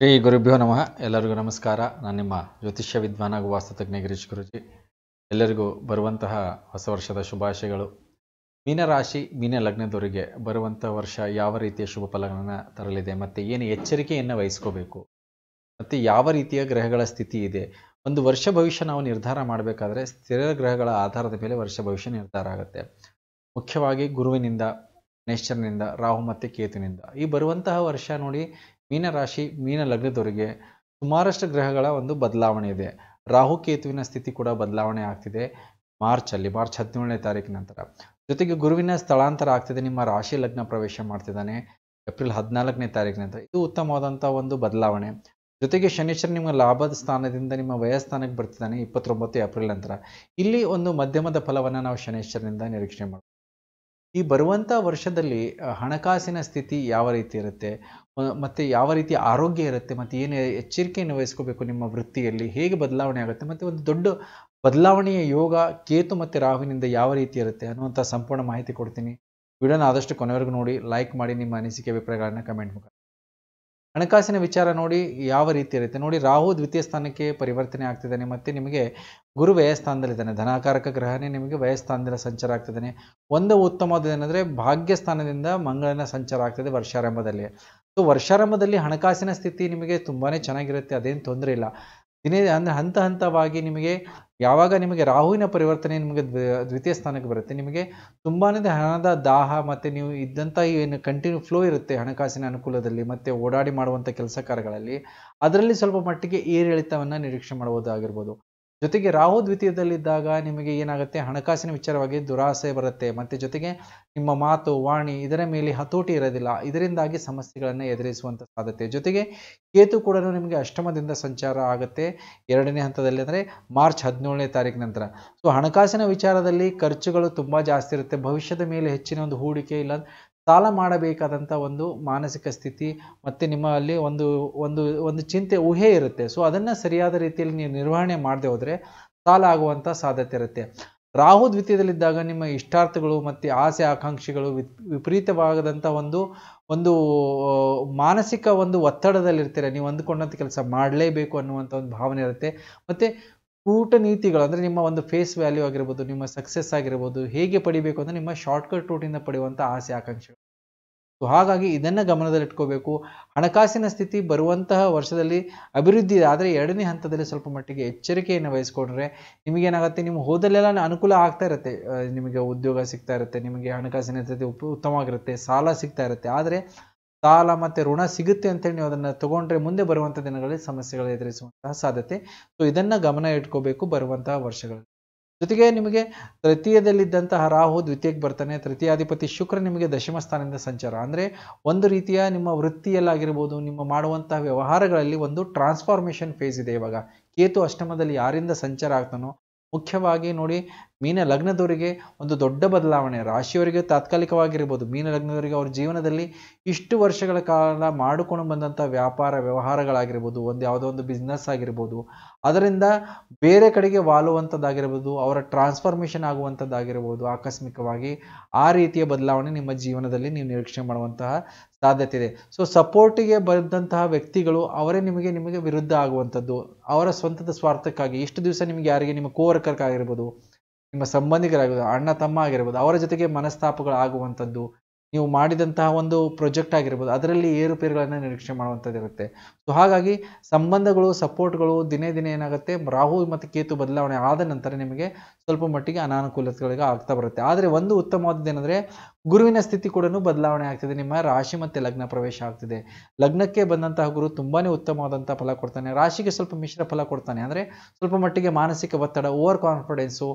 ಶ್ರೀ ಗುರುಭ್ಯೋ ನಮಃ. ಎಲ್ಲರಿಗೂ ನಮಸ್ಕಾರ. ನಾನು ನಿಮ್ಮ ಜ್ಯೋತಿಷ್ಯ ವಿದ್ವಾನ ಹಾಗೂ ವಾಸ್ತುತಜ್ಞ ಗಿರೀಶ್ ಗುರುಜಿ. ಎಲ್ಲರಿಗೂ ಬರುವಂತಹ ಹೊಸ ವರ್ಷದ ಶುಭಾಶಯಗಳು. ಮೀನರಾಶಿ ಮೀನ ಲಗ್ನದವರಿಗೆ ಬರುವಂಥ ವರ್ಷ ಯಾವ ರೀತಿಯ ಶುಭ ಫಲಗಳನ್ನು ತರಲಿದೆ, ಮತ್ತು ಏನು ಎಚ್ಚರಿಕೆಯನ್ನು ವಹಿಸ್ಕೋಬೇಕು, ಮತ್ತು ಯಾವ ರೀತಿಯ ಗ್ರಹಗಳ ಸ್ಥಿತಿ ಇದೆ, ಒಂದು ವರ್ಷ ಭವಿಷ್ಯ ನಾವು ನಿರ್ಧಾರ ಮಾಡಬೇಕಾದ್ರೆ ಸ್ಥಿರ ಗ್ರಹಗಳ ಆಧಾರದ ಮೇಲೆ ವರ್ಷ ಭವಿಷ್ಯ ನಿರ್ಧಾರ ಆಗುತ್ತೆ. ಮುಖ್ಯವಾಗಿ ಗುರುವಿನಿಂದ ನೇಶ್ಚರ್ನಿಂದ ರಾಹು ಮತ್ತು ಕೇತುನಿಂದ ಈ ಬರುವಂತಹ ವರ್ಷ ನೋಡಿ ಮೀನರಾಶಿ ಮೀನ ಲಗ್ನದವರಿಗೆ ಸುಮಾರಷ್ಟು ಗ್ರಹಗಳ ಒಂದು ಬದಲಾವಣೆ ಇದೆ. ರಾಹು ಕೇತುವಿನ ಸ್ಥಿತಿ ಕೂಡ ಬದಲಾವಣೆ ಆಗ್ತಿದೆ. ಮಾರ್ಚಲ್ಲಿ ಮಾರ್ಚ್ ಹದಿನೇಳನೇ ತಾರೀಕಿನ ನಂತರ. ಜೊತೆಗೆ ಗುರುವಿನ ಸ್ಥಳಾಂತರ ಆಗ್ತಿದೆ. ನಿಮ್ಮ ರಾಶಿ ಲಗ್ನ ಪ್ರವೇಶ ಮಾಡ್ತಿದ್ದಾನೆ. ಏಪ್ರಿಲ್ ಹದಿನಾಲ್ಕನೇ ತಾರೀಕಿನ ನಂತರ. ಇದು ಉತ್ತಮವಾದಂಥ ಒಂದು ಬದಲಾವಣೆ. ಜೊತೆಗೆ ಶನೀಶ್ವರ ನಿಮ್ಮ ಲಾಭದ ಸ್ಥಾನದಿಂದ ನಿಮ್ಮ ವಯಸ್ಥಾನಕ್ಕೆ ಬರ್ತಿದ್ದಾನೆ ಇಪ್ಪತ್ತೊಂಬತ್ತು ಏಪ್ರಿಲ್ ನಂತರ. ಇಲ್ಲಿ ಒಂದು ಮಧ್ಯಮದ ಫಲವನ್ನು ನಾವು ಶನೇಶ್ವರನಿಂದ ನಿರೀಕ್ಷೆ ಮಾಡ್ತೀವಿ ಈ ಬರುವಂಥ ವರ್ಷದಲ್ಲಿ ಹಣಕಾಸಿನ ಸ್ಥಿತಿ ಯಾವ ರೀತಿ ಇರುತ್ತೆ? ಮತ್ತು ಯಾವ ರೀತಿ ಆರೋಗ್ಯ ಇರುತ್ತೆ? ಮತ್ತು ಏನು ಎಚ್ಚರಿಕೆಯನ್ನು ವಹಿಸ್ಕೋಬೇಕು ನಿಮ್ಮ ವೃತ್ತಿಯಲ್ಲಿ? ಹೇಗೆ ಬದಲಾವಣೆ ಆಗುತ್ತೆ? ಮತ್ತು ಒಂದು ದೊಡ್ಡ ಬದಲಾವಣೆಯ ಯೋಗ ಕೇತು ಮತ್ತು ರಾಹುವಿನಿಂದ ಯಾವ ರೀತಿ ಇರುತ್ತೆ ಅನ್ನುವಂಥ ಸಂಪೂರ್ಣ ಮಾಹಿತಿ ಕೊಡ್ತೀನಿ. ವಿಡಿಯೋನ ಆದಷ್ಟು ಕೊನೆವರೆಗೂ ನೋಡಿ, ಲೈಕ್ ಮಾಡಿ ನಿಮ್ಮ ಅನಿಸಿಕೆ, ಅಭಿಪ್ರಾಯಗಳನ್ನ ಕಮೆಂಟ್ ಮುಖಾಂತರ. ಹಣಕಾಸಿನ ವಿಚಾರ ನೋಡಿ ಯಾವ ರೀತಿ ಇರುತ್ತೆ? ನೋಡಿ, ರಾಹು ದ್ವಿತೀಯ ಸ್ಥಾನಕ್ಕೆ ಪರಿವರ್ತನೆ ಆಗ್ತಿದ್ದಾನೆ ಮತ್ತು ನಿಮಗೆ ಗುರು ವ್ಯಯಸ್ಥಾನದಲ್ಲಿದ್ದಾನೆ. ಧನಾಕಾರಕ ಗ್ರಹನೇ ನಿಮಗೆ ವ್ಯಯಸ್ಥಾನದಲ್ಲಿ ಸಂಚಾರ ಆಗ್ತಿದ್ದಾನೆ. ಒಂದು ಉತ್ತಮವಾದ ಭಾಗ್ಯ ಸ್ಥಾನದಿಂದ ಮಂಗಳನ ಸಂಚಾರ ಆಗ್ತದೆ ವರ್ಷಾರಂಭದಲ್ಲಿ. ಸೊ ವರ್ಷಾರಂಭದಲ್ಲಿ ಹಣಕಾಸಿನ ಸ್ಥಿತಿ ನಿಮಗೆ ತುಂಬಾ ಚೆನ್ನಾಗಿರುತ್ತೆ, ಅದೇನು ತೊಂದರೆ ಇಲ್ಲ. ದಿನೇ ಅಂದರೆ ಹಂತ ಹಂತವಾಗಿ ನಿಮಗೆ ಯಾವಾಗ ನಿಮಗೆ ರಾಹುವಿನ ಪರಿವರ್ತನೆ ನಿಮಗೆ ದ್ವಿತೀಯ ಸ್ಥಾನಕ್ಕೆ ಬರುತ್ತೆ, ನಿಮಗೆ ತುಂಬಾ ಹಣದ ದಾಹ ಮತ್ತು ನೀವು ಇದ್ದಂಥ ಏನು ಕಂಟಿನ್ಯೂ ಫ್ಲೋ ಇರುತ್ತೆ ಹಣಕಾಸಿನ ಅನುಕೂಲದಲ್ಲಿ ಮತ್ತು ಓಡಾಡಿ ಮಾಡುವಂಥ ಕೆಲಸ ಕಾರ್ಯಗಳಲ್ಲಿ. ಅದರಲ್ಲಿ ಸ್ವಲ್ಪ ಮಟ್ಟಿಗೆ ಏರಿಳಿತವನ್ನು ನಿರೀಕ್ಷೆ ಮಾಡಬಹುದಾಗಿರ್ಬೋದು. ಜೊತೆಗೆ ರಾಹು ದ್ವಿತೀಯದಲ್ಲಿದ್ದಾಗ ನಿಮಗೆ ಏನಾಗುತ್ತೆ? ಹಣಕಾಸಿನ ವಿಚಾರವಾಗಿ ದುರಾಸೆ ಬರುತ್ತೆ. ಮತ್ತು ಜೊತೆಗೆ ನಿಮ್ಮ ಮಾತು, ವಾಣಿ ಇದರ ಮೇಲೆ ಹತೋಟಿ ಇರೋದಿಲ್ಲ. ಇದರಿಂದಾಗಿ ಸಮಸ್ಯೆಗಳನ್ನು ಎದುರಿಸುವಂಥ ಸಾಧ್ಯತೆ. ಜೊತೆಗೆ ಕೇತು ಕೂಡ ನಿಮಗೆ ಅಷ್ಟಮದಿಂದ ಸಂಚಾರ ಆಗುತ್ತೆ. ಎರಡನೇ ಹಂತದಲ್ಲಿ ಅಂದರೆ ಮಾರ್ಚ್ ಹದಿನೇಳನೇ ತಾರೀಕು ನಂತರ. ಸೊ ಹಣಕಾಸಿನ ವಿಚಾರದಲ್ಲಿ ಖರ್ಚುಗಳು ತುಂಬ ಜಾಸ್ತಿ ಇರುತ್ತೆ. ಭವಿಷ್ಯದ ಮೇಲೆ ಹೆಚ್ಚಿನ ಒಂದು ಹೂಡಿಕೆ ಇಲ್ಲ ಸಾಲ ಮಾಡಬೇಕಾದಂಥ ಒಂದು ಮಾನಸಿಕ ಸ್ಥಿತಿ ಮತ್ತು ನಿಮ್ಮಲ್ಲಿ ಒಂದು ಒಂದು ಒಂದು ಚಿಂತೆ, ಊಹೆ ಇರುತ್ತೆ. ಸೊ ಅದನ್ನು ಸರಿಯಾದ ರೀತಿಯಲ್ಲಿ ನೀವು ನಿರ್ವಹಣೆ ಮಾಡದೆ ಹೋದರೆ ಸಾಲ ಆಗುವಂಥ ಸಾಧ್ಯತೆ ಇರುತ್ತೆ. ರಾಹು ದ್ವಿತೀಯದಲ್ಲಿದ್ದಾಗ ನಿಮ್ಮ ಇಷ್ಟಾರ್ಥಗಳು ಮತ್ತು ಆಸೆ, ಆಕಾಂಕ್ಷೆಗಳು ವಿಪರೀತವಾಗದಂಥ ಒಂದು ಒಂದು ಮಾನಸಿಕ ಒಂದು ಒತ್ತಡದಲ್ಲಿರ್ತೀರ. ನೀವು ಅಂದುಕೊಂಡಂಥ ಕೆಲಸ ಮಾಡಲೇಬೇಕು ಅನ್ನುವಂಥ ಒಂದು ಭಾವನೆ ಇರುತ್ತೆ. ಮತ್ತು ಕೂಟನೀತಿಗಳು ಅಂದರೆ ನಿಮ್ಮ ಒಂದು ಫೇಸ್ ವ್ಯಾಲ್ಯೂ ಆಗಿರ್ಬೋದು, ನಿಮ್ಮ ಸಕ್ಸಸ್ ಆಗಿರ್ಬೋದು, ಹೇಗೆ ಪಡಿಬೇಕು ಅಂದರೆ ನಿಮ್ಮ ಶಾರ್ಟ್ಕಟ್ ರೂಟಿಂದ ಪಡೆಯುವಂಥ ಆಸೆ, ಆಕಾಂಕ್ಷೆಗಳು. ಸೊ ಹಾಗಾಗಿ ಇದನ್ನು ಗಮನದಲ್ಲಿಟ್ಕೋಬೇಕು. ಹಣಕಾಸಿನ ಸ್ಥಿತಿ ಬರುವಂತಹ ವರ್ಷದಲ್ಲಿ ಅಭಿವೃದ್ಧಿ ಆದರೆ ಎರಡನೇ ಹಂತದಲ್ಲಿ ಸ್ವಲ್ಪ ಮಟ್ಟಿಗೆ ಎಚ್ಚರಿಕೆಯನ್ನು ವಹಿಸ್ಕೊಂಡ್ರೆ ನಿಮಗೇನಾಗುತ್ತೆ ನಿಮ್ಮ ಹೋದಲ್ಲೆಲ್ಲ ಅನುಕೂಲ ಆಗ್ತಾ ಇರುತ್ತೆ. ನಿಮಗೆ ಉದ್ಯೋಗ ಸಿಗ್ತಾ ಇರುತ್ತೆ, ನಿಮಗೆ ಹಣಕಾಸಿನ ಸ್ಥಿತಿ ಉತ್ತಮವಾಗಿರುತ್ತೆ, ಸಾಲ ಸಿಗ್ತಾ ಇರುತ್ತೆ. ಆದರೆ ಸಾಲ ಮತ್ತು ಋಣ ಸಿಗುತ್ತೆ ಅಂತೇಳಿ ನೀವು ಅದನ್ನು ತಗೊಂಡ್ರೆ ಮುಂದೆ ಬರುವಂಥ ದಿನಗಳಲ್ಲಿ ಸಮಸ್ಯೆಗಳು ಎದುರಿಸುವಂತಹ ಸಾಧ್ಯತೆ. ಸೊ ಇದನ್ನು ಗಮನ ಇಟ್ಕೋಬೇಕು ಬರುವಂತಹ ವರ್ಷಗಳಲ್ಲಿ. ಜೊತೆಗೆ ನಿಮಗೆ ತೃತೀಯದಲ್ಲಿದ್ದಂತಹ ರಾಹು ದ್ವಿತೀಯಕ್ಕೆ ಬರ್ತಾನೆ. ತೃತೀಯಾಧಿಪತಿ ಶುಕ್ರ ನಿಮಗೆ ದಶಮ ಸ್ಥಾನದಿಂದ ಸಂಚಾರ. ಅಂದರೆ ಒಂದು ರೀತಿಯ ನಿಮ್ಮ ವೃತ್ತಿಯಲ್ಲಾಗಿರ್ಬೋದು, ನಿಮ್ಮ ಮಾಡುವಂತಹ ವ್ಯವಹಾರಗಳಲ್ಲಿ ಒಂದು ಟ್ರಾನ್ಸ್ಫಾರ್ಮೇಷನ್ ಫೇಸ್ ಇದೆ ಇವಾಗ. ಕೇತು ಅಷ್ಟಮದಲ್ಲಿ ಯಾರಿಂದ ಸಂಚಾರ ಆಗ್ತಾನೋ ಮುಖ್ಯವಾಗಿ ನೋಡಿ, ಮೀನ ಲಗ್ನದವರಿಗೆ ಒಂದು ದೊಡ್ಡ ಬದಲಾವಣೆ. ರಾಶಿಯವರಿಗೆ ತಾತ್ಕಾಲಿಕವಾಗಿರ್ಬೋದು. ಮೀನ ಲಗ್ನದವರಿಗೆ ಅವ್ರ ಜೀವನದಲ್ಲಿ ಇಷ್ಟು ವರ್ಷಗಳ ಕಾಲ ಮಾಡಿಕೊಂಡು ಬಂದಂಥ ವ್ಯಾಪಾರ ವ್ಯವಹಾರಗಳಾಗಿರ್ಬೋದು, ಒಂದು ಯಾವುದೋ ಒಂದು ಬಿಸ್ನೆಸ್ ಆಗಿರ್ಬೋದು. ಅದರಿಂದ ಬೇರೆ ಕಡೆಗೆ ವಾಲುವಂಥದ್ದಾಗಿರ್ಬೋದು, ಅವರ ಟ್ರಾನ್ಸ್ಫಾರ್ಮೇಷನ್ ಆಗುವಂಥದ್ದಾಗಿರ್ಬೋದು. ಆಕಸ್ಮಿಕವಾಗಿ ಆ ರೀತಿಯ ಬದಲಾವಣೆ ನಿಮ್ಮ ಜೀವನದಲ್ಲಿ ನೀವು ನಿರೀಕ್ಷೆ ಮಾಡುವಂತಹ ಸಾಧ್ಯತೆ ಇದೆ. ಸೊ ಸಪೋರ್ಟಿಗೆ ಬಂದಂತಹ ವ್ಯಕ್ತಿಗಳು ಅವರೇ ನಿಮಗೆ ನಿಮಗೆ ವಿರುದ್ಧ ಆಗುವಂಥದ್ದು. ಅವರ ಸ್ವಂತದ ಸ್ವಾರ್ಥಕ್ಕಾಗಿ ಇಷ್ಟು ದಿವಸ ನಿಮಗೆ ಯಾರಿಗೆ? ನಿಮ್ಮ ಕೋವರ್ಕರ್ಗಾಗಿರ್ಬೋದು ನಿಮ್ಮ ಸಂಬಂಧಿಕರಾಗಿರ್ಬೋದು, ಅಣ್ಣ, ತಮ್ಮ ಆಗಿರ್ಬೋದು, ಅವರ ಜೊತೆಗೆ ಮನಸ್ತಾಪಗಳು ಆಗುವಂಥದ್ದು ನೀವು ಮಾಡಿದಂತಹ ಒಂದು ಪ್ರೊಜೆಕ್ಟ್ ಆಗಿರ್ಬೋದು, ಅದರಲ್ಲಿ ಏರುಪೇರುಗಳನ್ನು ನಿರೀಕ್ಷೆ ಮಾಡುವಂಥದ್ದು ಇರುತ್ತೆ. ಸೊ ಹಾಗಾಗಿ ಸಂಬಂಧಗಳು, ಸಪೋರ್ಟ್ಗಳು ದಿನೇ ದಿನೇ ಏನಾಗುತ್ತೆ, ರಾಹು ಮತ್ತು ಕೇತು ಬದಲಾವಣೆ ಆದ ನಂತರ ನಿಮಗೆ ಸ್ವಲ್ಪ ಮಟ್ಟಿಗೆ ಅನಾನುಕೂಲತೆಗಳಿಗೆ ಆಗ್ತಾ ಬರುತ್ತೆ. ಆದರೆ ಒಂದು ಉತ್ತಮವಾದದ್ದು ಏನಂದರೆ, ಗುರುವಿನ ಸ್ಥಿತಿ ಕೂಡ ಬದಲಾವಣೆ ಆಗ್ತಿದೆ. ನಿಮ್ಮ ರಾಶಿ ಮತ್ತು ಲಗ್ನ ಪ್ರವೇಶ ಆಗ್ತಿದೆ. ಲಗ್ನಕ್ಕೆ ಬಂದಂತಹ ಗುರು ತುಂಬಾ ಉತ್ತಮವಾದಂಥ ಫಲ ಕೊಡ್ತಾನೆ. ರಾಶಿಗೆ ಸ್ವಲ್ಪ ಮಿಶ್ರ ಫಲ ಕೊಡ್ತಾನೆ. ಅಂದರೆ ಸ್ವಲ್ಪ ಮಟ್ಟಿಗೆ ಮಾನಸಿಕ ಒತ್ತಡ ಓವರ್ ಕಾನ್ಫಿಡೆನ್ಸು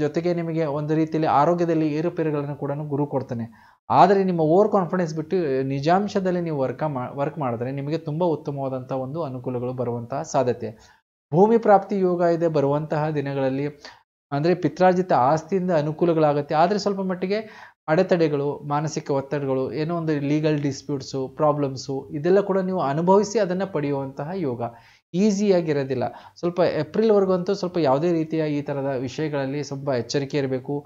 ಜೊತೆಗೆ ನಿಮಗೆ ಒಂದು ರೀತಿಯಲ್ಲಿ ಆರೋಗ್ಯದಲ್ಲಿ ಏರುಪೇರುಗಳನ್ನು ಕೂಡ ಗುರು ಕೊಡ್ತಾನೆ. ಆದರೆ ನಿಮ್ಮ ಓವರ್ ಕಾನ್ಫಿಡೆನ್ಸ್ ಬಿಟ್ಟು, ನಿಜಾಂಶದಲ್ಲಿ ನೀವು ವರ್ಕ ಮಾ ವರ್ಕ್ ಮಾಡಿದ್ರೆ ನಿಮಗೆ ತುಂಬ ಉತ್ತಮವಾದಂಥ ಒಂದು ಅನುಕೂಲಗಳು ಬರುವಂತಹ ಸಾಧ್ಯತೆ. ಭೂಮಿ ಪ್ರಾಪ್ತಿ ಯೋಗ ಇದೆ, ಬರುವಂತಹ ದಿನಗಳಲ್ಲಿ, ಅಂದರೆ ಪಿತ್ರಾರ್ಜಿತ ಆಸ್ತಿಯಿಂದ ಅನುಕೂಲಗಳಾಗುತ್ತೆ. ಆದರೆ ಸ್ವಲ್ಪ ಮಟ್ಟಿಗೆ ಅಡೆತಡೆಗಳು, ಮಾನಸಿಕ ಒತ್ತಡಗಳು, ಏನೋ ಒಂದು ಲೀಗಲ್ ಡಿಸ್ಪ್ಯೂಟ್ಸು ಪ್ರಾಬ್ಲಮ್ಸು ಇದೆಲ್ಲ ಕೂಡ ನೀವು ಅನುಭವಿಸಿ ಅದನ್ನು ಪಡೆಯುವಂತಹ ಯೋಗ. ಈಸಿಯಾಗಿರೋದಿಲ್ಲ ಸ್ವಲ್ಪ ಏಪ್ರಿಲ್ವರೆಗೂ ಅಂತೂ ಸ್ವಲ್ಪ ಯಾವುದೇ ರೀತಿಯ ಈ ಥರದ ವಿಷಯಗಳಲ್ಲಿ ಸ್ವಲ್ಪ ಎಚ್ಚರಿಕೆ ಇರಬೇಕು.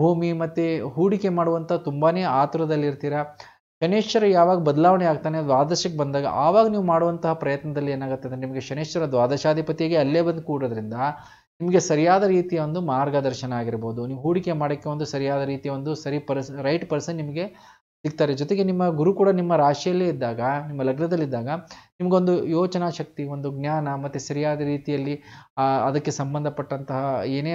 ಭೂಮಿ ಮತ್ತು ಹೂಡಿಕೆ ಮಾಡುವಂಥ ತುಂಬಾ ಆತುರದಲ್ಲಿರ್ತೀರ. ಶನೇಶ್ವರ ಯಾವಾಗ ಬದಲಾವಣೆ ಆಗ್ತಾನೆ ದ್ವಾದಶಕ್ಕೆ ಬಂದಾಗ ಆವಾಗ ನೀವು ಮಾಡುವಂತಹ ಪ್ರಯತ್ನದಲ್ಲಿ ಏನಾಗುತ್ತೆ ಅಂದರೆ ನಿಮಗೆ ಶನೇಶ್ವರ ದ್ವಾದಶಾಧಿಪತಿಗೆ ಅಲ್ಲೇ ಬಂದು ಕೂಡೋದ್ರಿಂದ ನಿಮಗೆ ಸರಿಯಾದ ರೀತಿಯ ಒಂದು ಮಾರ್ಗದರ್ಶನ ಆಗಿರ್ಬೋದು. ನೀವು ಹೂಡಿಕೆ ಮಾಡೋಕ್ಕೆ ಒಂದು ಸರಿಯಾದ ರೀತಿಯ ಒಂದು ಸರಿ ಪರ್ಸ್, ರೈಟ್ ಪರ್ಸನ್ ನಿಮಗೆ ಸಿಗ್ತಾರೆ. ಜೊತೆಗೆ ನಿಮ್ಮ ಗುರು ಕೂಡ ನಿಮ್ಮ ರಾಶಿಯಲ್ಲೇ ಇದ್ದಾಗ, ನಿಮ್ಮ ಲಗ್ನದಲ್ಲಿದ್ದಾಗ ನಿಮಗೊಂದು ಯೋಚನಾ ಶಕ್ತಿ, ಒಂದು ಜ್ಞಾನ ಮತ್ತು ಸರಿಯಾದ ರೀತಿಯಲ್ಲಿ ಅದಕ್ಕೆ ಸಂಬಂಧಪಟ್ಟಂತಹ ಏನೇ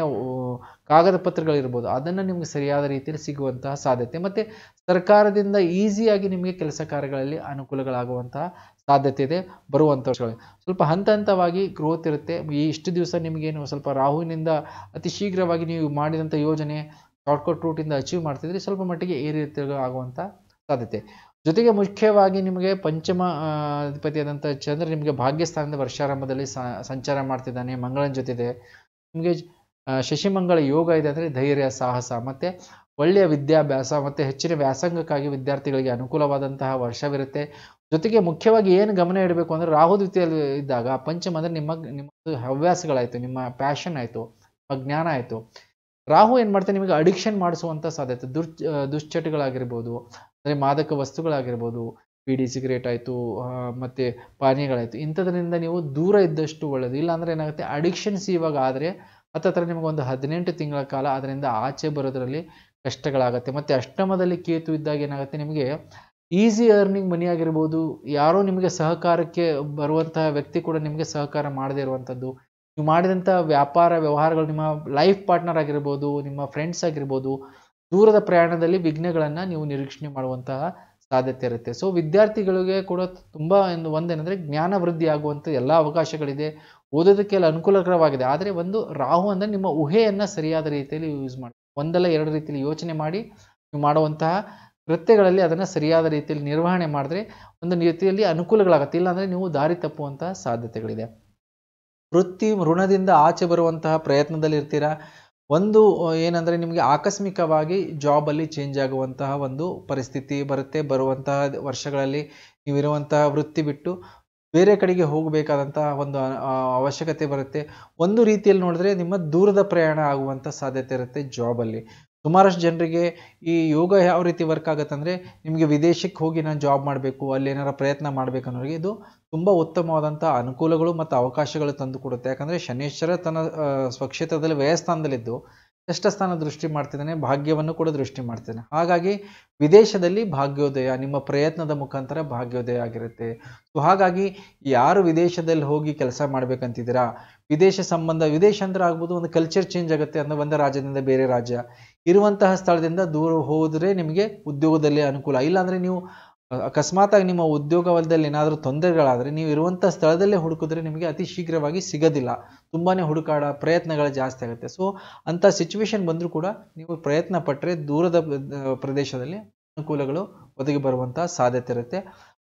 ಕಾಗದ ಪತ್ರಗಳಿರ್ಬೋದು, ಅದನ್ನು ನಿಮಗೆ ಸರಿಯಾದ ರೀತಿಯಲ್ಲಿ ಸಿಗುವಂತಹ ಸಾಧ್ಯತೆ ಮತ್ತು ಸರ್ಕಾರದಿಂದ ಈಸಿಯಾಗಿ ನಿಮಗೆ ಕೆಲಸ ಕಾರ್ಯಗಳಲ್ಲಿ ಅನುಕೂಲಗಳಾಗುವಂತಹ ಸಾಧ್ಯತೆ ಇದೆ ಬರುವಂಥ ಸ್ವಲ್ಪ ಹಂತ ಹಂತವಾಗಿ ಗ್ರೋತ್ ಇರುತ್ತೆ. ಈ ಇಷ್ಟು ದಿವಸ ನಿಮಗೇನು ಸ್ವಲ್ಪ ರಾಹುವಿನಿಂದ ಅತಿ ಶೀಘ್ರವಾಗಿ ನೀವು ಮಾಡಿದಂಥ ಯೋಜನೆ ಶಾರ್ಟ್ಕಟ್ ರೂಟಿಂದ ಅಚೀವ್ ಮಾಡ್ತಿದ್ರೆ ಸ್ವಲ್ಪ ಮಟ್ಟಿಗೆ ಏರಿಳಿತ ಆಗುವಂಥ ಸಾಧ್ಯತೆ. ಜೊತೆಗೆ ಮುಖ್ಯವಾಗಿ ನಿಮಗೆ ಪಂಚಮ ಅಧಿಪತಿಯಾದಂಥ ಚಂದ್ರ ನಿಮಗೆ ಭಾಗ್ಯಸ್ಥಾನದ ವರ್ಷಾರಂಭದಲ್ಲಿ ಸಂಚಾರ ಮಾಡ್ತಿದ್ದಾನೆ, ಮಂಗಳನ ಜೊತೆದೆ ನಿಮಗೆ ಶಶಿಮಂಗಳ ಯೋಗ ಇದೆ ಅಂದರೆ ಧೈರ್ಯ, ಸಾಹಸ ಮತ್ತು ಒಳ್ಳೆಯ ವಿದ್ಯಾಭ್ಯಾಸ ಮತ್ತು ಹೆಚ್ಚಿನ ವ್ಯಾಸಂಗಕ್ಕಾಗಿ ವಿದ್ಯಾರ್ಥಿಗಳಿಗೆ ಅನುಕೂಲವಾದಂತಹ ವರ್ಷವಿರುತ್ತೆ. ಜೊತೆಗೆ ಮುಖ್ಯವಾಗಿ ಏನು ಗಮನ ಇಡಬೇಕು ಅಂದರೆ ರಾಹು ದ್ವಿತೀಯಲ್ಲಿ ಇದ್ದಾಗ ಪಂಚಮ ಅಂದರೆ ನಿಮ್ಮ, ನಿಮ್ಮದು ಹವ್ಯಾಸಗಳಾಯಿತು, ನಿಮ್ಮ ಪ್ಯಾಷನ್ ಆಯಿತು, ನಿಮ್ಮ ಜ್ಞಾನ ಆಯಿತು. ರಾಹು ಏನು ಮಾಡ್ತಾನೆ ನಿಮಗೆ ಅಡಿಕ್ಷನ್ ಮಾಡಿಸುವಂಥ ಸಾಧ್ಯತೆ, ದುರ್ ದುಶ್ಚಟಗಳಾಗಿರ್ಬೋದು, ಅಂದರೆ ಮಾದಕ ವಸ್ತುಗಳಾಗಿರ್ಬೋದು ಬೀಡಿ ಸಿಗರೇಟ್ ಆಯಿತು ಮತ್ತು ಪಾನೀಯಗಳಾಯಿತು, ಇಂಥದ್ರಿಂದ ನೀವು ದೂರ ಇದ್ದಷ್ಟು ಒಳ್ಳೆಯದು ಇಲ್ಲಾಂದರೆ ಏನಾಗುತ್ತೆ ಅಡಿಕ್ಷನ್ಸ್ ಇವಾಗ ಆದರೆ ಹತ್ತತ್ರ ನಿಮಗೊಂದು ಹದಿನೆಂಟು ತಿಂಗಳ ಕಾಲ ಅದರಿಂದ ಆಚೆ ಬರೋದರಲ್ಲಿ ಕಷ್ಟಗಳಾಗುತ್ತೆ. ಮತ್ತು ಅಷ್ಟಮದಲ್ಲಿ ಕೇತು ಇದ್ದಾಗ ಏನಾಗುತ್ತೆ, ನಿಮಗೆ ಈಸಿ ಅರ್ನಿಂಗ್ ಮನಿ ಆಗಿರ್ಬೋದು, ಯಾರೋ ನಿಮಗೆ ಸಹಕಾರಕ್ಕೆ ಬರುವಂತಹ ವ್ಯಕ್ತಿ ಕೂಡ ನಿಮಗೆ ಸಹಕಾರ ಮಾಡದೇ ಇರುವಂಥದ್ದು ನೀವು ಮಾಡಿದಂಥ ವ್ಯಾಪಾರ ವ್ಯವಹಾರಗಳು ನಿಮ್ಮ ಲೈಫ್ ಪಾರ್ಟ್ನರ್ ಆಗಿರ್ಬೋದು, ನಿಮ್ಮ ಫ್ರೆಂಡ್ಸ್ ಆಗಿರ್ಬೋದು, ದೂರದ ಪ್ರಯಾಣದಲ್ಲಿ ವಿಘ್ನಗಳನ್ನು ನೀವು ನಿರೀಕ್ಷಣೆ ಮಾಡುವಂತಹ ಸಾಧ್ಯತೆ ಇರುತ್ತೆ. ಸೊ ವಿದ್ಯಾರ್ಥಿಗಳಿಗೆ ಕೂಡ ತುಂಬ ಒಂದು ಒಂದೇನೆಂದರೆ ಜ್ಞಾನ ವೃದ್ಧಿ ಆಗುವಂಥ ಎಲ್ಲ ಅವಕಾಶಗಳಿದೆ. ಓದೋದಕ್ಕೆಲ್ಲ ಅನುಕೂಲಕರವಾಗಿದೆ. ಆದರೆ ಒಂದು ರಾಹು ಅಂದರೆ ನಿಮ್ಮ ಊಹೆಯನ್ನು ಸರಿಯಾದ ರೀತಿಯಲ್ಲಿ ಯೂಸ್ ಮಾಡಿ, ಒಂದಲ್ಲ ಎರಡು ರೀತಿಯಲ್ಲಿ ಯೋಚನೆ ಮಾಡಿ, ನೀವು ಮಾಡುವಂತಹ ಕೃತ್ಯಗಳಲ್ಲಿ ಅದನ್ನು ಸರಿಯಾದ ರೀತಿಯಲ್ಲಿ ನಿರ್ವಹಣೆ ಮಾಡಿದ್ರೆ ಒಂದು ರೀತಿಯಲ್ಲಿ ಅನುಕೂಲಗಳಾಗುತ್ತೆ. ಇಲ್ಲಾಂದರೆ ನೀವು ದಾರಿ ತಪ್ಪುವಂತಹ ಸಾಧ್ಯತೆಗಳಿದೆ. ವೃತ್ತಿ ಋಣದಿಂದ ಆಚೆ ಬರುವಂತಹ ಪ್ರಯತ್ನದಲ್ಲಿ ಇರ್ತೀರಾ ಒಂದು ಏನಂದರೆ ನಿಮಗೆ ಆಕಸ್ಮಿಕವಾಗಿ ಜಾಬಲ್ಲಿ ಚೇಂಜ್ ಆಗುವಂತಹ ಒಂದು ಪರಿಸ್ಥಿತಿ ಬರುತ್ತೆ. ಬರುವಂತಹ ವರ್ಷಗಳಲ್ಲಿ ನೀವಿರುವಂತಹ ವೃತ್ತಿ ಬಿಟ್ಟು ಬೇರೆ ಕಡೆಗೆ ಹೋಗಬೇಕಾದಂತಹ ಒಂದು ಅವಶ್ಯಕತೆ ಬರುತ್ತೆ. ಒಂದು ರೀತಿಯಲ್ಲಿ ನೋಡಿದ್ರೆ ನಿಮ್ಮ ದೂರದ ಪ್ರಯಾಣ ಆಗುವಂಥ ಸಾಧ್ಯತೆ ಇರುತ್ತೆ ಜಾಬಲ್ಲಿ. ಸುಮಾರಷ್ಟು ಜನರಿಗೆ ಈ ಯೋಗ ಯಾವ ರೀತಿ ವರ್ಕ್ ಆಗುತ್ತೆ ಅಂದರೆ ನಿಮಗೆ ವಿದೇಶಕ್ಕೆ ಹೋಗಿ ನಾನು ಜಾಬ್ ಮಾಡಬೇಕು, ಅಲ್ಲಿ ಏನಾರ ಪ್ರಯತ್ನ ಮಾಡಬೇಕು ಅನ್ನೋರಿಗೆ ಇದು ತುಂಬ ಉತ್ತಮವಾದಂಥ ಅನುಕೂಲಗಳು ಮತ್ತು ಅವಕಾಶಗಳು ತಂದು ಕೊಡುತ್ತೆ. ಯಾಕಂದರೆ ಶನೇಶ್ವರ ತನ್ನ ಸ್ವಕ್ಷೇತ್ರದಲ್ಲಿ ವ್ಯಯಸ್ಥಾನದಲ್ಲಿದ್ದು ಷಷ್ಠಸ್ಥಾನ ದೃಷ್ಟಿ ಮಾಡ್ತಿದ್ದಾನೆ, ಭಾಗ್ಯವನ್ನು ಕೂಡ ದೃಷ್ಟಿ ಮಾಡ್ತಿದ್ದಾನೆ. ಹಾಗಾಗಿ ವಿದೇಶದಲ್ಲಿ ಭಾಗ್ಯೋದಯ, ನಿಮ್ಮ ಪ್ರಯತ್ನದ ಮುಖಾಂತರ ಭಾಗ್ಯೋದಯ ಆಗಿರುತ್ತೆ. ಸೊ ಹಾಗಾಗಿ ಯಾರು ವಿದೇಶದಲ್ಲಿ ಹೋಗಿ ಕೆಲಸ ಮಾಡ್ಬೇಕಂತಿದ್ದೀರಾ? ವಿದೇಶ ಸಂಬಂಧ, ವಿದೇಶ ಅಂದ್ರೆ ಆಗ್ಬೋದು ಒಂದು ಕಲ್ಚರ್ ಚೇಂಜ್ ಆಗುತ್ತೆ ಅಂದ್ರೆ ಒಂದು ರಾಜ್ಯದಿಂದ ಬೇರೆ ರಾಜ್ಯ. ಇರುವಂತಹ ಸ್ಥಳದಿಂದ ದೂರ ಹೋದರೆ ನಿಮಗೆ ಉದ್ಯೋಗದಲ್ಲಿ ಅನುಕೂಲ. ಇಲ್ಲಾಂದರೆ ನೀವು ಅಕಸ್ಮಾತಾಗಿ ನಿಮ್ಮ ಉದ್ಯೋಗ ವಲಯದಲ್ಲಿ ಏನಾದರೂ ತೊಂದರೆಗಳಾದರೆ ನೀವು ಇರುವಂಥ ಸ್ಥಳದಲ್ಲೇ ಹುಡುಕಿದ್ರೆ ನಿಮಗೆ ಅತಿ ಶೀಘ್ರವಾಗಿ ಸಿಗೋದಿಲ್ಲ. ತುಂಬಾ ಹುಡುಕಾಡ, ಪ್ರಯತ್ನಗಳು ಜಾಸ್ತಿ ಆಗುತ್ತೆ. ಸೊ ಅಂಥ ಸಿಚುವೇಶನ್ ಬಂದರೂ ಕೂಡ ನೀವು ಪ್ರಯತ್ನ ಪಟ್ಟರೆ ದೂರದ ಪ್ರದೇಶದಲ್ಲಿ ಅನುಕೂಲಗಳು ಒದಗಿ ಬರುವಂಥ ಸಾಧ್ಯತೆ ಇರುತ್ತೆ.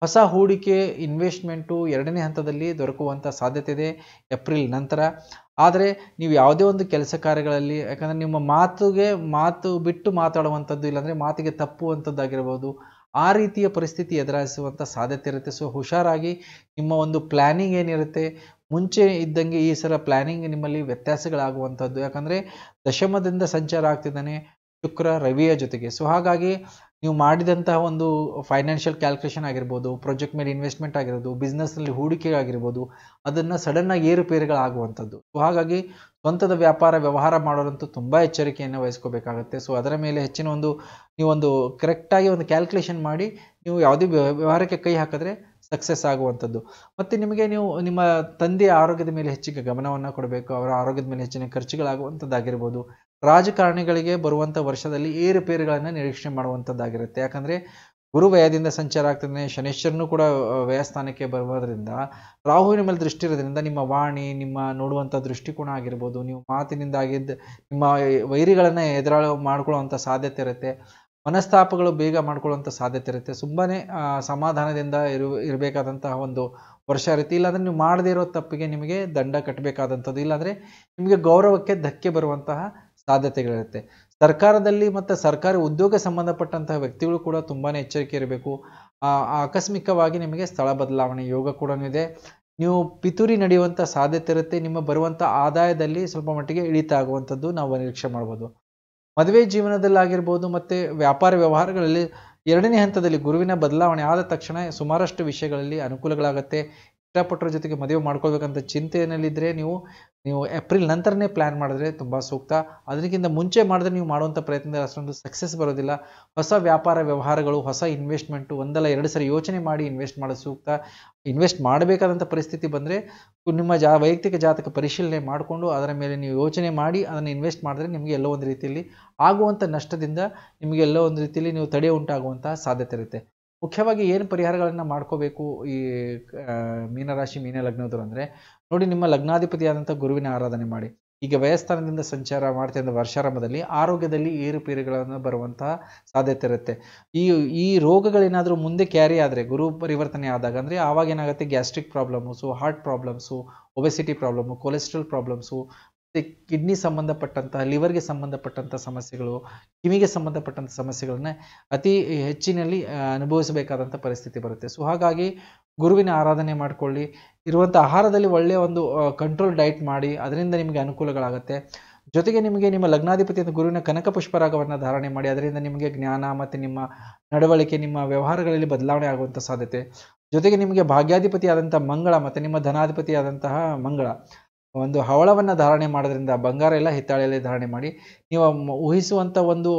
ಹೊಸ ಹೂಡಿಕೆ ಇನ್ವೆಸ್ಟ್ಮೆಂಟು ಎರಡನೇ ಹಂತದಲ್ಲಿ ದೊರಕುವಂಥ ಸಾಧ್ಯತೆ ಇದೆ ಏಪ್ರಿಲ್ ನಂತರ. ಆದರೆ ನೀವು ಯಾವುದೇ ಒಂದು ಕೆಲಸ ಕಾರ್ಯಗಳಲ್ಲಿ, ಯಾಕಂದರೆ ನಿಮ್ಮ ಮಾತುಗೆ ಮಾತು ಬಿಟ್ಟು ಮಾತಾಡುವಂಥದ್ದು ಇಲ್ಲಾಂದರೆ ಮಾತಿಗೆ ತಪ್ಪುವಂಥದ್ದಾಗಿರ್ಬೋದು ಆ ರೀತಿಯ ಪರಿಸ್ಥಿತಿ ಎದುರಾಯಿಸುವಂಥ ಸಾಧ್ಯತೆ ಇರುತ್ತೆ. ಸೊ ಹುಷಾರಾಗಿ ನಿಮ್ಮ ಒಂದು ಪ್ಲ್ಯಾನಿಂಗ್ ಏನಿರುತ್ತೆ, ಮುಂಚೆ ಇದ್ದಂಗೆ ಈ ಸಲ ಪ್ಲ್ಯಾನಿಂಗ್ ನಿಮ್ಮಲ್ಲಿ ವ್ಯತ್ಯಾಸಗಳಾಗುವಂಥದ್ದು ಯಾಕಂದರೆ ದಶಮದಿಂದ ಸಂಚಾರ ಆಗ್ತಿದ್ದಾನೆ ಶುಕ್ರ, ರವಿಯ ಜೊತೆಗೆ. ಸೊ ಹಾಗಾಗಿ ನೀವು ಮಾಡಿದಂತಹ ಒಂದು ಫೈನಾನ್ಷಿಯಲ್ ಕ್ಯಾಲ್ಕುಲೇಷನ್ ಆಗಿರ್ಬೋದು ಪ್ರಾಜೆಕ್ಟ್ ಮೇಲೆ ಇನ್ವೆಸ್ಟ್ಮೆಂಟ್ ಆಗಿರ್ಬೋದು ಬಿಸ್ನೆಸ್ನಲ್ಲಿ ಹೂಡಿಕೆ ಆಗಿರ್ಬೋದು, ಅದನ್ನು ಸಡನ್ನಾಗಿ ಏರುಪೇರುಗಳಾಗುವಂಥದ್ದು ಸೊ ಹಾಗಾಗಿ ಸ್ವಂತದ ವ್ಯಾಪಾರ ವ್ಯವಹಾರ ಮಾಡೋರಂತೂ ತುಂಬ ಎಚ್ಚರಿಕೆಯನ್ನು ವಹಿಸ್ಕೋಬೇಕಾಗತ್ತೆ. ಸೊ ಅದರ ಮೇಲೆ ಹೆಚ್ಚಿನ ಒಂದು ನೀವೊಂದು ಕರೆಕ್ಟಾಗಿ ಒಂದು ಕ್ಯಾಲ್ಕುಲೇಷನ್ ಮಾಡಿ ನೀವು ಯಾವುದೇ ವ್ಯ- ವ್ಯವಹಾರಕ್ಕೆ ಕೈ ಹಾಕಿದ್ರೆ ಸಕ್ಸಸ್ ಆಗುವಂಥದ್ದು. ಮತ್ತು ನಿಮಗೆ ನೀವು ನಿಮ್ಮ ತಂದೆಯ ಆರೋಗ್ಯದ ಮೇಲೆ ಹೆಚ್ಚಿಗೆ ಗಮನವನ್ನು ಕೊಡಬೇಕು, ಅವರ ಆರೋಗ್ಯದ ಮೇಲೆ ಹೆಚ್ಚಿನ ಖರ್ಚುಗಳಾಗುವಂಥದ್ದಾಗಿರ್ಬೋದು. ರಾಜಕಾರಣಿಗಳಿಗೆ ಬರುವಂಥ ವರ್ಷದಲ್ಲಿ ಏರುಪೇರುಗಳನ್ನು ನಿರೀಕ್ಷೆ ಮಾಡುವಂಥದ್ದಾಗಿರುತ್ತೆ. ಯಾಕಂದರೆ ಗುರು ವ್ಯಯದಿಂದ ಸಂಚಾರ ಆಗ್ತದೆ. ಶನೇಶ್ವರನು ಕೂಡ ವ್ಯಯಸ್ಥಾನಕ್ಕೆ ಬರುವುದರಿಂದ, ರಾಹುವಿನ ಮೇಲೆ ದೃಷ್ಟಿ ಇರೋದ್ರಿಂದ ನಿಮ್ಮ ವಾಣಿ, ನಿಮ್ಮ ನೋಡುವಂಥ ದೃಷ್ಟಿಕೋನ ಆಗಿರ್ಬೋದು, ನೀವು ಮಾತಿನಿಂದ ಆಗಿದ್ದ ನಿಮ್ಮ ವೈರಿಗಳನ್ನು ಎದುರಾಳು ಮಾಡ್ಕೊಳ್ಳುವಂಥ ಸಾಧ್ಯತೆ ಇರುತ್ತೆ. ಮನಸ್ತಾಪಗಳು ಬೇಗ ಮಾಡ್ಕೊಳ್ಳುವಂಥ ಸಾಧ್ಯತೆ ಇರುತ್ತೆ. ತುಂಬಾ ಸಮಾಧಾನದಿಂದ ಇರು, ಇರಬೇಕಾದಂತಹ ಒಂದು ವರ್ಷ ಇರುತ್ತೆ. ಇಲ್ಲಾಂದರೆ ನೀವು ಮಾಡದೇ ಇರೋ ತಪ್ಪಿಗೆ ನಿಮಗೆ ದಂಡ ಕಟ್ಟಬೇಕಾದಂಥದ್ದು. ಇಲ್ಲಾಂದರೆ ನಿಮಗೆ ಗೌರವಕ್ಕೆ ಧಕ್ಕೆ ಬರುವಂತಹ ಸಾಧ್ಯತೆಗಳಿರುತ್ತೆ. ಸರ್ಕಾರದಲ್ಲಿ ಮತ್ತು ಸರ್ಕಾರಿ ಉದ್ಯೋಗ ಸಂಬಂಧಪಟ್ಟಂತಹ ವ್ಯಕ್ತಿಗಳು ಕೂಡ ತುಂಬಾ ಎಚ್ಚರಿಕೆ ಇರಬೇಕು. ಆಕಸ್ಮಿಕವಾಗಿ ನಿಮಗೆ ಸ್ಥಳ ಬದಲಾವಣೆ ಯೋಗ ಕೂಡ ಇದೆ ನೀವು ಪಿತೂರಿ ನಡೆಯುವಂಥ ಸಾಧ್ಯತೆ ಇರುತ್ತೆ. ನಿಮ್ಮ ಬರುವಂಥ ಆದಾಯದಲ್ಲಿ ಸ್ವಲ್ಪ ಮಟ್ಟಿಗೆ ಇಳಿತ ಆಗುವಂಥದ್ದು ನಾವು ನಿರೀಕ್ಷೆ ಮಾಡ್ಬೋದು. ಮದುವೆ ಜೀವನದಲ್ಲಾಗಿರ್ಬೋದು ಮತ್ತು ವ್ಯಾಪಾರ ವ್ಯವಹಾರಗಳಲ್ಲಿ ಎರಡನೇ ಹಂತದಲ್ಲಿ ಗುರುವಿನ ಬದಲಾವಣೆ ಆದ ತಕ್ಷಣ ಸುಮಾರಷ್ಟು ವಿಷಯಗಳಲ್ಲಿ ಅನುಕೂಲಗಳಾಗತ್ತೆ. ಇಷ್ಟಪಟ್ಟರ ಜೊತೆಗೆ ಮದುವೆ ಮಾಡ್ಕೊಳ್ಬೇಕಂತ ಚಿಂತೆಯಲ್ಲಿದ್ದರೆ ನೀವು ನೀವು ಏಪ್ರಿಲ್ ನಂತರನೇ ಪ್ಲ್ಯಾನ್ ಮಾಡಿದ್ರೆ ತುಂಬ ಸೂಕ್ತ. ಅದಕ್ಕಿಂತ ಮುಂಚೆ ಮಾಡಿದ್ರೆ ನೀವು ಮಾಡುವಂಥ ಪ್ರಯತ್ನದಲ್ಲಿ ಅಷ್ಟೊಂದು ಸಕ್ಸಸ್ ಬರೋದಿಲ್ಲ. ಹೊಸ ವ್ಯಾಪಾರ ವ್ಯವಹಾರಗಳು, ಹೊಸ ಇನ್ವೆಸ್ಟ್ಮೆಂಟು ಒಂದಲ್ಲ ಎರಡು ಸರಿ ಯೋಚನೆ ಮಾಡಿ ಇನ್ವೆಸ್ಟ್ ಮಾಡೋದು ಸೂಕ್ತ. ಇನ್ವೆಸ್ಟ್ ಮಾಡಬೇಕಾದಂಥ ಪರಿಸ್ಥಿತಿ ಬಂದರೆ ನಿಮ್ಮ ಜಾ, ವೈಯಕ್ತಿಕ ಜಾತಕ ಪರಿಶೀಲನೆ ಮಾಡಿಕೊಂಡು ಅದರ ಮೇಲೆ ನೀವು ಯೋಚನೆ ಮಾಡಿ ಅದನ್ನು ಇನ್ವೆಸ್ಟ್ ಮಾಡಿದ್ರೆ ನಿಮಗೆ ಎಲ್ಲೋ ಒಂದು ರೀತಿಯಲ್ಲಿ ಆಗುವಂಥ ನಷ್ಟದಿಂದ ನಿಮಗೆ ಎಲ್ಲೋ ಒಂದು ರೀತಿಯಲ್ಲಿ ನೀವು ತಡೆ ಉಂಟಾಗುವಂಥ ಸಾಧ್ಯತೆ ಇರುತ್ತೆ. ಮುಖ್ಯವಾಗಿ ಏನು ಪರಿಹಾರಗಳನ್ನು ಮಾಡ್ಕೋಬೇಕು ಈ ಮೀನರಾಶಿ, ಮೀನ ಲಗ್ನದವರು ಅಂದರೆ, ನೋಡಿ ನಿಮ್ಮ ಲಗ್ನಾಧಿಪತಿಯಾದಂಥ ಗುರುವಿನ ಆರಾಧನೆ ಮಾಡಿ. ಈಗ ವಯಸ್ಥಾನದಿಂದ ಸಂಚಾರ ಮಾಡ್ತಿದ್ದ ವರ್ಷಾರಂಭದಲ್ಲಿ ಆರೋಗ್ಯದಲ್ಲಿ ಏರುಪೇರುಗಳನ್ನು ಬರುವಂತಹ ಸಾಧ್ಯತೆ ಇರುತ್ತೆ. ಈ ಈ ರೋಗಗಳೇನಾದರೂ ಮುಂದೆ ಕ್ಯಾರಿ ಆದರೆ, ಗುರು ಪರಿವರ್ತನೆ ಆದಾಗ ಅಂದರೆ ಆವಾಗ ಏನಾಗುತ್ತೆ gastric problems heart problems obesity problem cholesterol problems kidney ಸಂಬಂಧಪಟ್ಟಂತಹ ಲಿವರ್ಗೆ ಸಂಬಂಧಪಟ್ಟಂಥ ಸಮಸ್ಯೆಗಳು, ಕಿವಿಗೆ ಸಂಬಂಧಪಟ್ಟಂಥ ಸಮಸ್ಯೆಗಳನ್ನ ಅತಿ ಹೆಚ್ಚಿನಲ್ಲಿ ಅನುಭವಿಸಬೇಕಾದಂಥ ಪರಿಸ್ಥಿತಿ ಬರುತ್ತೆ. ಸೊ ಹಾಗಾಗಿ ಗುರುವಿನ ಆರಾಧನೆ ಮಾಡಿಕೊಳ್ಳಿ. ಇರುವಂಥ ಆಹಾರದಲ್ಲಿ ಒಳ್ಳೆಯ ಒಂದು ಕಂಟ್ರೋಲ್ ಡಯಟ್ ಮಾಡಿ, ಅದರಿಂದ ನಿಮಗೆ ಅನುಕೂಲಗಳಾಗುತ್ತೆ. ಜೊತೆಗೆ ನಿಮಗೆ ನಿಮ್ಮ ಲಗ್ನಾಧಿಪತಿ ಅಂತ ಗುರುವಿನ ಕನಕ ಪುಷ್ಪರಾಗವನ್ನು ಧಾರಣೆ ಮಾಡಿ, ಅದರಿಂದ ನಿಮಗೆ ಜ್ಞಾನ ಮತ್ತು ನಿಮ್ಮ ನಡವಳಿಕೆ, ನಿಮ್ಮ ವ್ಯವಹಾರಗಳಲ್ಲಿ ಬದಲಾವಣೆ ಆಗುವಂಥ ಸಾಧ್ಯತೆ. ಜೊತೆಗೆ ನಿಮಗೆ ಭಾಗ್ಯಾಧಿಪತಿ ಆದಂಥ ಮಂಗಳ ಮತ್ತು ನಿಮ್ಮ ಧನಾಧಿಪತಿ ಆದಂತಹ ಮಂಗಳ. ಒಂದು ಹವಳವನ್ನು ಧಾರಣೆ ಮಾಡೋದ್ರಿಂದ, ಬಂಗಾರ ಎಲ್ಲ ಹಿತ್ತಾಳೆಯಲ್ಲಿ ಧಾರಣೆ ಮಾಡಿ, ನೀವು ಊಹಿಸುವಂಥ ಒಂದು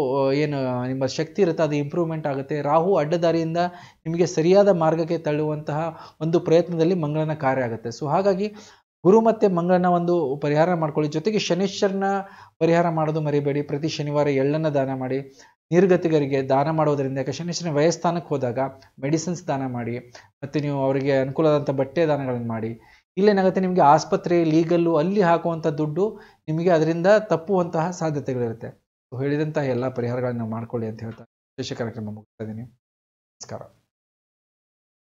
ಏನು, ನಿಮ್ಮ ಶಕ್ತಿ ಇರುತ್ತೆ, ಅದು ಇಂಪ್ರೂವ್ಮೆಂಟ್ ಆಗುತ್ತೆ. ರಾಹು ಅಡ್ಡದಾರಿಯಿಂದ ನಿಮಗೆ ಸರಿಯಾದ ಮಾರ್ಗಕ್ಕೆ ತಳ್ಳುವಂತಹ ಒಂದು ಪ್ರಯತ್ನದಲ್ಲಿ ಮಂಗಳನ ಕಾರ್ಯ ಆಗುತ್ತೆ. ಸೊ ಹಾಗಾಗಿ ಗುರು ಮತ್ತು ಮಂಗಳನ ಒಂದು ಪರಿಹಾರ ಮಾಡ್ಕೊಳ್ಳಿ. ಜೊತೆಗೆ ಶನೀಶ್ವರನ ಪರಿಹಾರ ಮಾಡೋದು ಮರಿಬೇಡಿ. ಪ್ರತಿ ಶನಿವಾರ ಎಳ್ಳನ್ನು ದಾನ ಮಾಡಿ, ನಿರ್ಗತಿಗರಿಗೆ ದಾನ ಮಾಡೋದರಿಂದ, ಯಾಕೆ ಶನೀಶ್ವರನ ವಯಸ್ಥಾನಕ್ಕೆ ಹೋದಾಗ ಮೆಡಿಸಿನ್ಸ್ ದಾನ ಮಾಡಿ, ಮತ್ತು ನೀವು ಅವರಿಗೆ ಅನುಕೂಲವಾದಂಥ ಬಟ್ಟೆ ದಾನಗಳನ್ನು ಮಾಡಿ ಇಲ್ಲೇನಾಗುತ್ತೆ ನಿಮಗೆ ಆಸ್ಪತ್ರೆ ಲೀಗಲ್ಲು ಅಲ್ಲಿ ಹಾಕುವಂಥ ದುಡ್ಡು ನಿಮಗೆ ಅದರಿಂದ ತಪ್ಪುವಂತಹ ಸಾಧ್ಯತೆಗಳಿರುತ್ತೆ. ಹೇಳಿದಂತಹ ಎಲ್ಲ ಪರಿಹಾರಗಳನ್ನು ಮಾಡ್ಕೊಳ್ಳಿ ಅಂತ ಹೇಳ್ತಾ ವಿಶೇಷ ಕಾರ್ಯಕ್ರಮ ಮುಗಿಸ್ತಾ ಇದ್ದೀನಿ. ನಮಸ್ಕಾರ.